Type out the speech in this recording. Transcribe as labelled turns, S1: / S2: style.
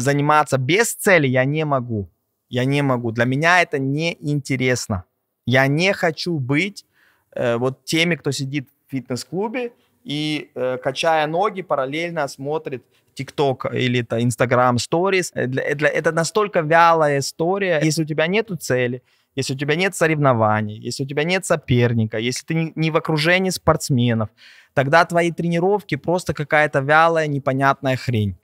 S1: заниматься без цели я не могу. Я не могу. Для меня это не интересно. Я не хочу быть э, вот теми, кто сидит в фитнес-клубе и, э, качая ноги, параллельно смотрит TikTok или это Instagram Stories. Э, для, э, для, это настолько вялая история. Если у тебя нет цели, если у тебя нет соревнований, если у тебя нет соперника, если ты не, не в окружении спортсменов, тогда твои тренировки просто какая-то вялая, непонятная хрень.